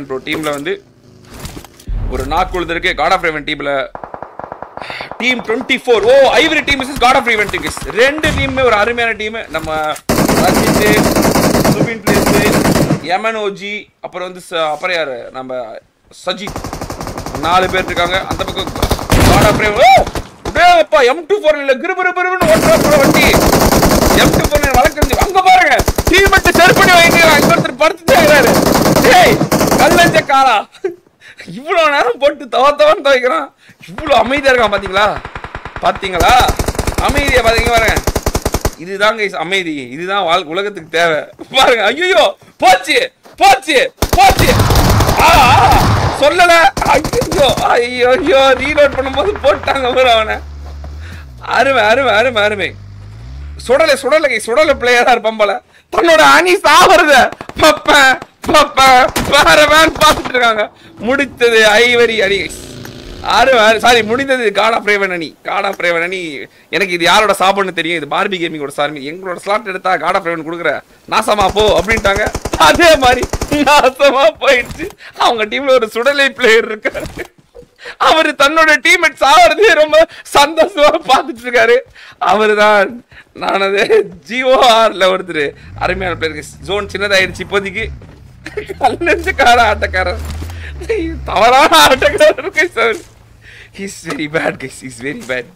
And bro டீமில் வந்து ஒரு நாக் இருக்கு காட் ஆஃப் ரெவன் டீமில் team twenty four oh ivory team is god of raven team ரெண்டு டீமுமே ஒரு அருமையான டீம் நம்ம ரஞ்சித் சுபின் பிளேஸ் எமனோஜி அப்புறம் வந்து அப்புறம் யார்? நம்ம சஜித். நாலு பேர் இருக்காங்க. அந்த பக்கம் காட் ஆஃப் ரெவன் ஓ அப்பா எம் டூ ஃபோர் இல்லை. கிரு கிரு ஓட்டுறா bro வண்டி. எம் டூ ஃபோர் வழக்கு அங்கே பாருங்க. டீம் மட்டும் செருப்படி வாங்கி அங்க ஒருத்தர் படுத்துட்டே இவ்வளோ நேரம் போட்டு தவ தவன்னு துவைக்கிறான். இவ்வளோ அமைதியாக இருக்கான் பார்த்தீங்களா பார்த்தீங்களா அமைதியை பார்த்தீங்க பாருங்க. இதுதான் அமைதி. இதுதான் வாழ் உலகத்துக்கு தேவை. பாருங்க ஐயோ போச்சு போச்சு போச்சு. ஆ, ஆ, சொல்லல. ஐயோ ஐயோ ஐயோ ரீலோட் பண்ணும்போது போட்டாங்க ஒரு அவனை. அருமை அருமை அருமை அருமை. சுடலை சுடலை சுடலை பிளேயரா இருப்பான் போல. தன்னோட அணி சாவறத. பப்பேன் பாரவன் பார்த்துட்டு இருக்காங்க. முடித்தது ஐவரி அணி. ஆறு சாரி முடிந்தது காட் ஆஃப் ரேவன் அணி. காட் ஆஃப் ரேவன் அணி. எனக்கு இது யாரோட சாப்பாடுன்னு தெரியும்? இது பார்பி கேமிங்கோட சார்மி எங்களோட ஸ்லாட் எடுத்தா காட் ஆஃப் ரேவன் கொடுக்குற. நாசமா போ அப்படின்ட்டாங்க. அதே மாதிரி நாசமா போயிடுச்சு. அவங்க டீம்ல ஒரு சுடலை பிளேயர் இருக்காரு. அவர் தன்னோட டீம்மேட் சாவறதே ரொம்ப சந்தோஷமா பார்த்துட்டு இருக்காரு. அவருதான் நானது ஜிஓஆர்ல ஒருத்தர். அருமையான பிளேயர் ஜோன் சின்னதாயிருச்சு இப்போதைக்கு. கல்லெஞ்சுக்கார ஆட்டக்காரர் தவறான ஆட்டக்காரர் guys our his very bad guys is very bad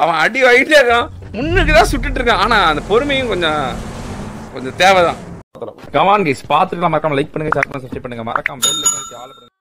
அவன் அடி வாங்கிட்டே இருக்கான் முன்னுக்கு தான் சுட்டுட்டு இருக்கான் ஆனா அந்த பொறுமையும் கொஞ்சம் கொஞ்சம் தேவைதான் கமான் கைஸ் பார்த்துட்டு மறக்காம லைக் பண்ணுங்க ஷேர் பண்ணுங்க சப்ஸ்கிரைப் பண்ணுங்க. மறக்காம பெல் பண்ணுங்க